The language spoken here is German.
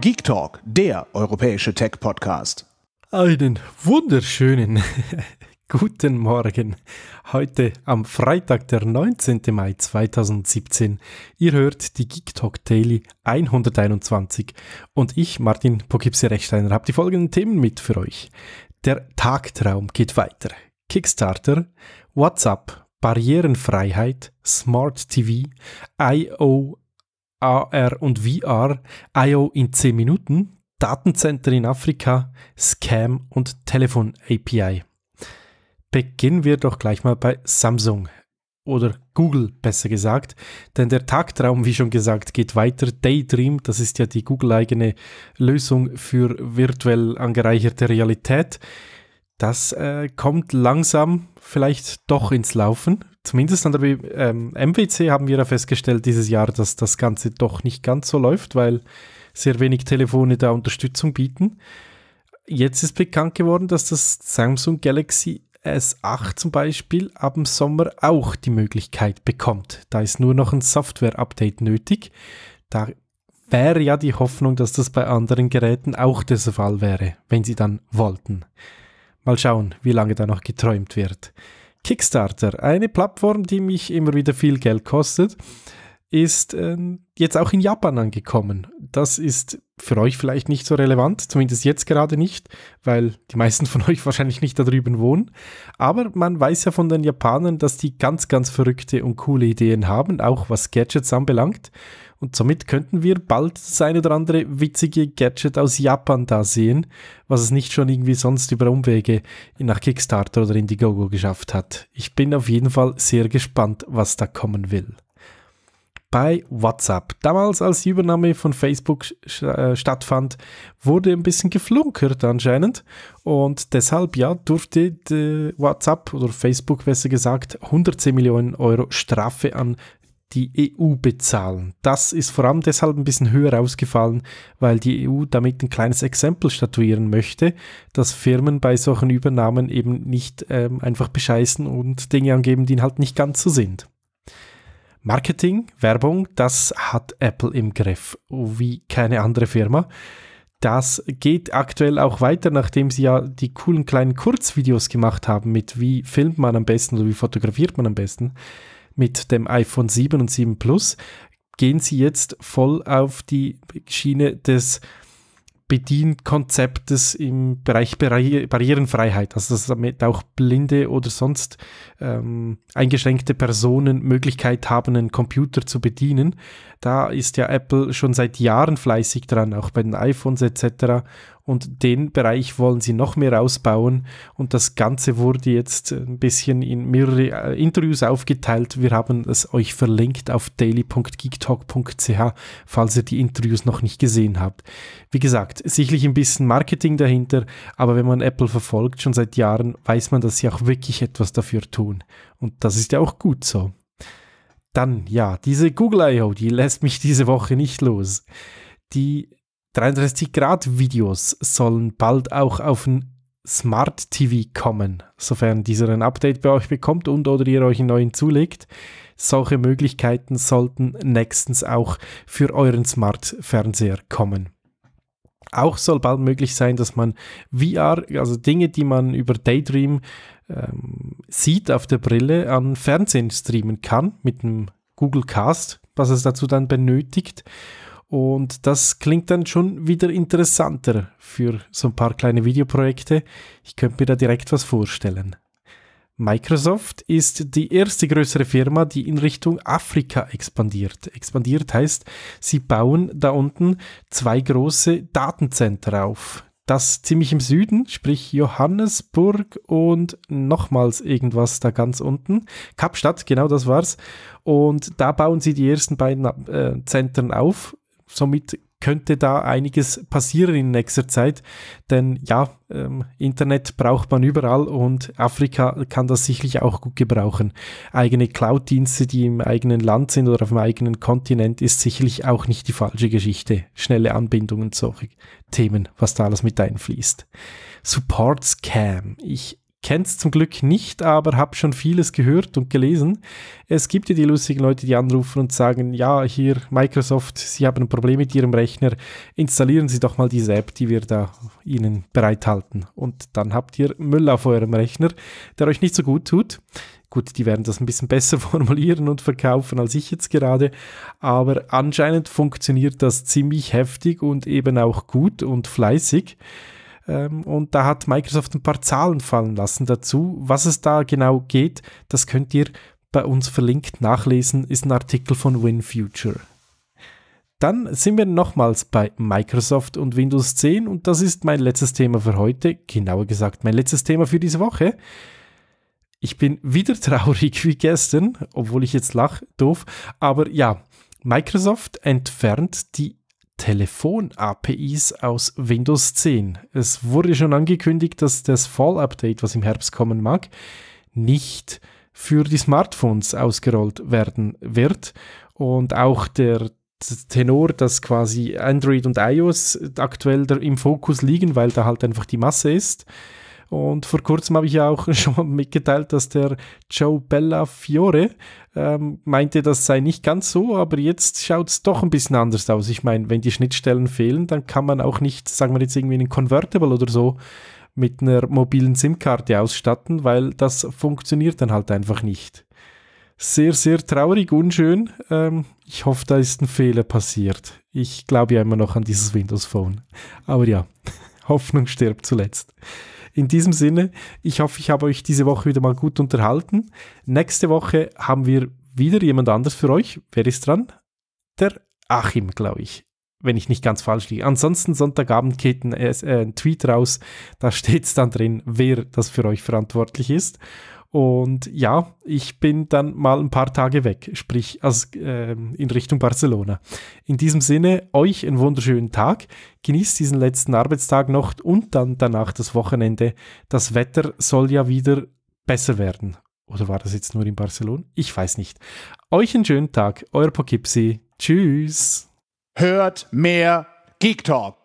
Geek Talk, der europäische Tech-Podcast. Einen wunderschönen guten Morgen. Heute am Freitag, der 19. Mai 2017. Ihr hört die Geek Talk Daily 121 und ich, Martin Pogipsi-Rechsteiner, habe die folgenden Themen mit für euch. Der Tagtraum geht weiter. Kickstarter, WhatsApp, Barrierenfreiheit, Smart TV, IO AR und VR, IO in 10 Minuten, Datencenter in Afrika, Scam und Telefon-API. Beginnen wir doch gleich mal bei Samsung oder Google besser gesagt, denn der Tagtraum, wie schon gesagt, geht weiter. Daydream, das ist ja die Google-eigene Lösung für virtuell angereicherte Realität. Das äh, kommt langsam vielleicht doch ins Laufen. Zumindest an der ähm, MWC haben wir ja festgestellt dieses Jahr, dass das Ganze doch nicht ganz so läuft, weil sehr wenig Telefone da Unterstützung bieten. Jetzt ist bekannt geworden, dass das Samsung Galaxy S8 zum Beispiel ab dem Sommer auch die Möglichkeit bekommt. Da ist nur noch ein Software-Update nötig. Da wäre ja die Hoffnung, dass das bei anderen Geräten auch der Fall wäre, wenn sie dann wollten. Mal schauen, wie lange da noch geträumt wird. Kickstarter, eine Plattform, die mich immer wieder viel Geld kostet, ist äh, jetzt auch in Japan angekommen. Das ist für euch vielleicht nicht so relevant, zumindest jetzt gerade nicht, weil die meisten von euch wahrscheinlich nicht da drüben wohnen. Aber man weiß ja von den Japanern, dass die ganz, ganz verrückte und coole Ideen haben, auch was Gadgets anbelangt. Und somit könnten wir bald das eine oder andere witzige Gadget aus Japan da sehen, was es nicht schon irgendwie sonst über Umwege nach Kickstarter oder Indiegogo geschafft hat. Ich bin auf jeden Fall sehr gespannt, was da kommen will bei WhatsApp. Damals, als die Übernahme von Facebook äh, stattfand, wurde ein bisschen geflunkert anscheinend und deshalb ja durfte WhatsApp oder Facebook besser gesagt 110 Millionen Euro Strafe an die EU bezahlen. Das ist vor allem deshalb ein bisschen höher ausgefallen, weil die EU damit ein kleines Exempel statuieren möchte, dass Firmen bei solchen Übernahmen eben nicht ähm, einfach bescheißen und Dinge angeben, die halt nicht ganz so sind. Marketing, Werbung, das hat Apple im Griff, wie keine andere Firma. Das geht aktuell auch weiter, nachdem sie ja die coolen kleinen Kurzvideos gemacht haben mit wie filmt man am besten oder wie fotografiert man am besten mit dem iPhone 7 und 7 Plus, gehen sie jetzt voll auf die Schiene des Bedienkonzeptes im Bereich Barri Barrierenfreiheit, also dass damit auch blinde oder sonst ähm, eingeschränkte Personen Möglichkeit haben, einen Computer zu bedienen. Da ist ja Apple schon seit Jahren fleißig dran, auch bei den iPhones etc und den Bereich wollen sie noch mehr ausbauen und das Ganze wurde jetzt ein bisschen in mehrere äh, Interviews aufgeteilt. Wir haben es euch verlinkt auf daily.geektalk.ch, falls ihr die Interviews noch nicht gesehen habt. Wie gesagt, sicherlich ein bisschen Marketing dahinter, aber wenn man Apple verfolgt schon seit Jahren, weiß man, dass sie auch wirklich etwas dafür tun und das ist ja auch gut so. Dann, ja, diese Google I.O., die lässt mich diese Woche nicht los. Die 33-Grad-Videos sollen bald auch auf ein Smart TV kommen, sofern dieser ein Update bei euch bekommt und oder ihr euch einen neuen zulegt. Solche Möglichkeiten sollten nächstens auch für euren Smart-Fernseher kommen. Auch soll bald möglich sein, dass man VR, also Dinge, die man über Daydream ähm, sieht auf der Brille, an Fernsehen streamen kann mit einem Google Cast, was es dazu dann benötigt. Und das klingt dann schon wieder interessanter für so ein paar kleine Videoprojekte. Ich könnte mir da direkt was vorstellen. Microsoft ist die erste größere Firma, die in Richtung Afrika expandiert. Expandiert heißt, sie bauen da unten zwei große Datencenter auf. Das ziemlich im Süden, sprich Johannesburg und nochmals irgendwas da ganz unten. Kapstadt, genau das war's. Und da bauen sie die ersten beiden äh, Zentren auf somit könnte da einiges passieren in nächster Zeit, denn ja, ähm, Internet braucht man überall und Afrika kann das sicherlich auch gut gebrauchen. Eigene Cloud-Dienste, die im eigenen Land sind oder auf dem eigenen Kontinent, ist sicherlich auch nicht die falsche Geschichte. Schnelle Anbindungen, solche Themen, was da alles mit einfließt. Support Scam. Ich kenne es zum Glück nicht, aber habe schon vieles gehört und gelesen. Es gibt ja die lustigen Leute, die anrufen und sagen, ja, hier Microsoft, Sie haben ein Problem mit Ihrem Rechner, installieren Sie doch mal diese App, die wir da Ihnen bereithalten. Und dann habt ihr Müll auf eurem Rechner, der euch nicht so gut tut. Gut, die werden das ein bisschen besser formulieren und verkaufen als ich jetzt gerade, aber anscheinend funktioniert das ziemlich heftig und eben auch gut und fleißig. Ähm, und da hat Microsoft ein paar Zahlen fallen lassen dazu. Was es da genau geht, das könnt ihr bei uns verlinkt nachlesen, ist ein Artikel von WinFuture. Dann sind wir nochmals bei Microsoft und Windows 10 und das ist mein letztes Thema für heute, genauer gesagt mein letztes Thema für diese Woche. Ich bin wieder traurig wie gestern, obwohl ich jetzt lache, doof. Aber ja, Microsoft entfernt die Telefon-APIs aus Windows 10. Es wurde schon angekündigt, dass das Fall-Update, was im Herbst kommen mag, nicht für die Smartphones ausgerollt werden wird. Und auch der Tenor, dass quasi Android und iOS aktuell im Fokus liegen, weil da halt einfach die Masse ist. Und vor kurzem habe ich ja auch schon mitgeteilt, dass der Joe Bella Fiore ähm, meinte, das sei nicht ganz so, aber jetzt schaut es doch ein bisschen anders aus. Ich meine, wenn die Schnittstellen fehlen, dann kann man auch nicht, sagen wir jetzt irgendwie einen Convertible oder so, mit einer mobilen SIM-Karte ausstatten, weil das funktioniert dann halt einfach nicht. Sehr, sehr traurig, unschön. Ähm, ich hoffe, da ist ein Fehler passiert. Ich glaube ja immer noch an dieses Windows Phone. Aber ja, Hoffnung stirbt zuletzt. In diesem Sinne, ich hoffe, ich habe euch diese Woche wieder mal gut unterhalten. Nächste Woche haben wir wieder jemand anders für euch. Wer ist dran? Der Achim, glaube ich. Wenn ich nicht ganz falsch liege. Ansonsten Sonntagabend geht ein, äh, ein Tweet raus. Da steht es dann drin, wer das für euch verantwortlich ist. Und ja, ich bin dann mal ein paar Tage weg, sprich also, äh, in Richtung Barcelona. In diesem Sinne, euch einen wunderschönen Tag. Genießt diesen letzten Arbeitstag noch und dann danach das Wochenende. Das Wetter soll ja wieder besser werden. Oder war das jetzt nur in Barcelona? Ich weiß nicht. Euch einen schönen Tag. Euer Pokipsi. Tschüss. Hört mehr Geek Talk.